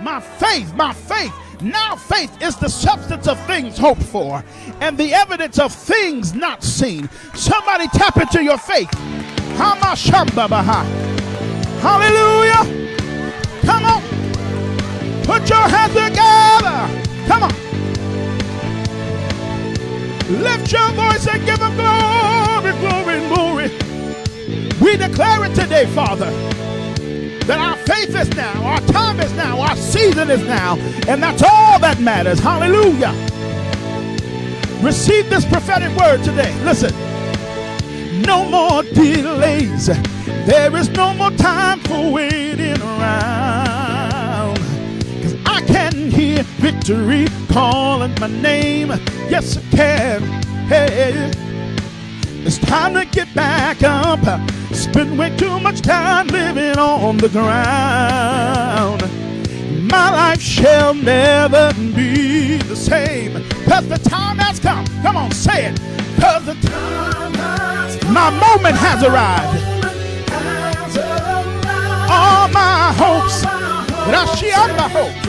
My faith, my faith. Now faith is the substance of things hoped for and the evidence of things not seen. Somebody tap into your faith. Hallelujah. Come on. Put your hands together. Come on. Lift your voice and give him glory, glory, glory. We declare it today, Father, that our faith is now, our time is now, our season is now, and that's all that matters. Hallelujah. Receive this prophetic word today. Listen. No more delays. There is no more time for waiting around. Cause I can hear victory calling my name. Yes, I can. Hey. It's time to get back up. Spend way too much time living on the ground. My life shall never be the same. Cause the time has come. Come on, say it. Cause the time has come. My moment has arrived. All my hopes. Rashi my hope.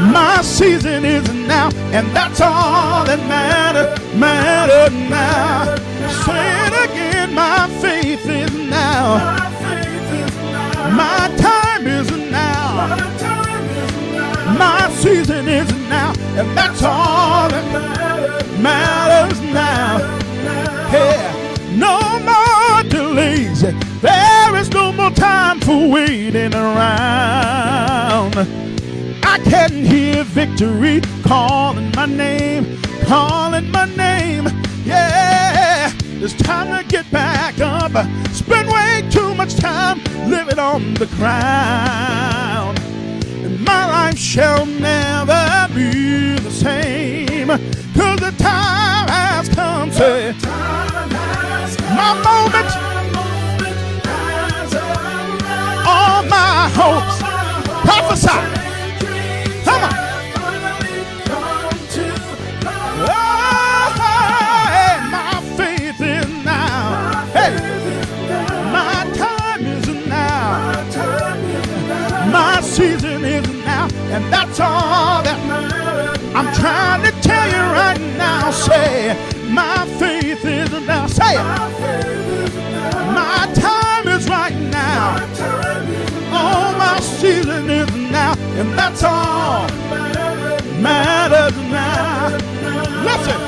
My season is now, and that's all that matters, matters now. Say it again, my faith is now. My time is now. My season is now, and that's all that matters now. Yeah, no more delays. There is no more time for waiting around. I can hear victory calling my name, calling my name. Yeah, it's time to get back up. Spend way too much time living on the ground. And my life shall never be the same. Cause the time has come. Say, my moment, all my hopes. Prophesy. Now. Say, my faith is now. Say it. My time is right now. Oh, my season is now. And that's all matters now. Listen,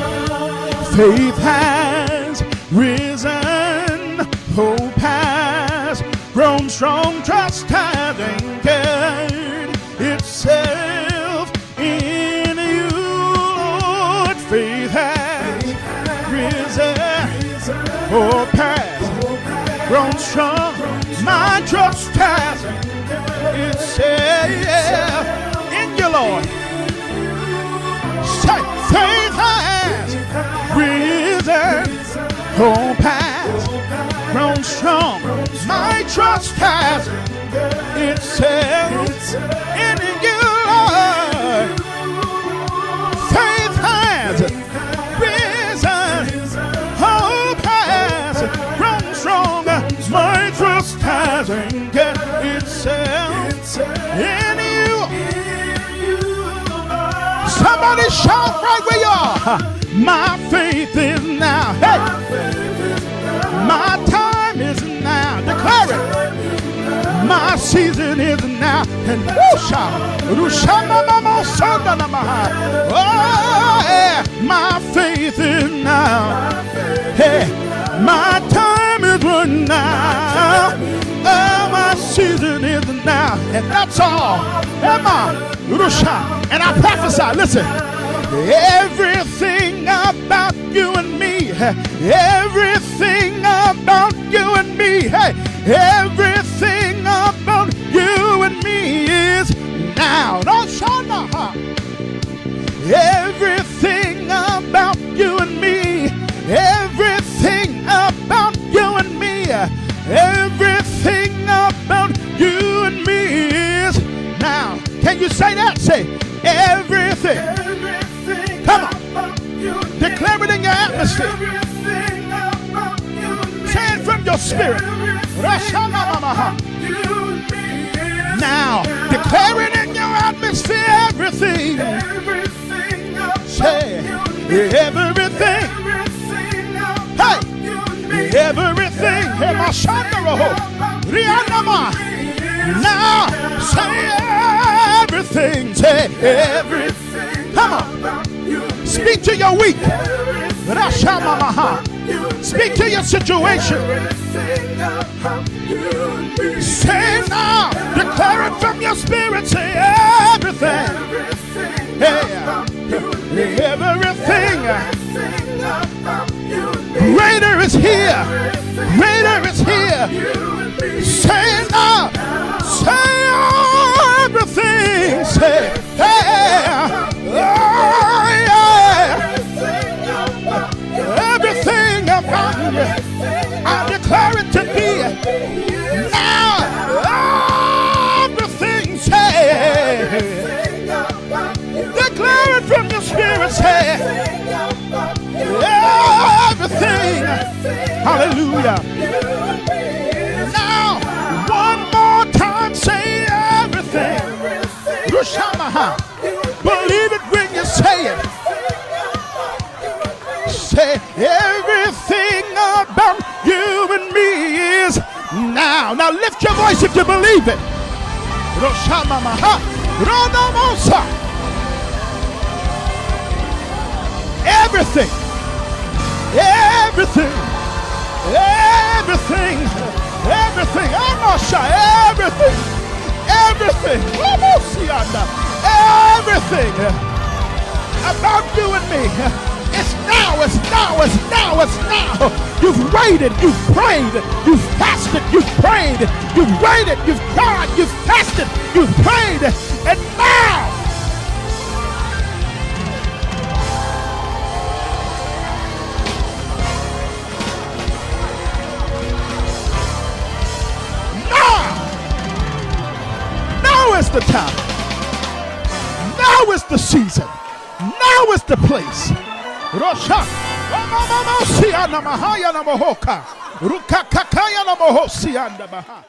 faith has risen, hope has grown strong, trust grown strong, my trust has itself in you, Lord. Say, faith has risen, hope has grown strong. My trust has itself in you, anchored itself in you. Somebody shout right where you are. My faith is now. Hey, my time is now. Declare it. My season is now. And whoosha, rushama mama sanda namaha. Oh, yeah. My faith is now. Hey, my time is now. Season is now. And that's all. Emma, Rusha. And I prophesy, listen. Everything about you and me, everything about you and me, hey, everything about you and me is now. No, atmosphere. Say from your spirit. Now, declaring in your atmosphere, everything. Say everything. Hey, everything. Hey, my Rihanna. Now say everything, say everything. Come on, speak to your weak. Speak to your situation. Say now. Uh, declare it from your spirit. Say everything. Yeah. Everything. Greater is here. Greater is here. Say now. Uh, say everything. Say, Declare it from your spirit. Say. Everything. Hallelujah. Now, one more time, say everything. Rushamaha. Believe it when you say it. Say everything about you and me is now. Now lift your voice if you believe it. Roshamamaha. Ronamosa. Everything. Everything. Everything. Everything. Amasha. Everything. Everything. Amosianda. Everything about you and me. It's now, it's now, it's now, it's now. You've waited, you've prayed, you've fasted, you've prayed, you've waited, you've cried, you've fasted, you've prayed, Now is the time. Now is the season. Now is the place. Rosha. Ruka kakaya na mohosi anda baha.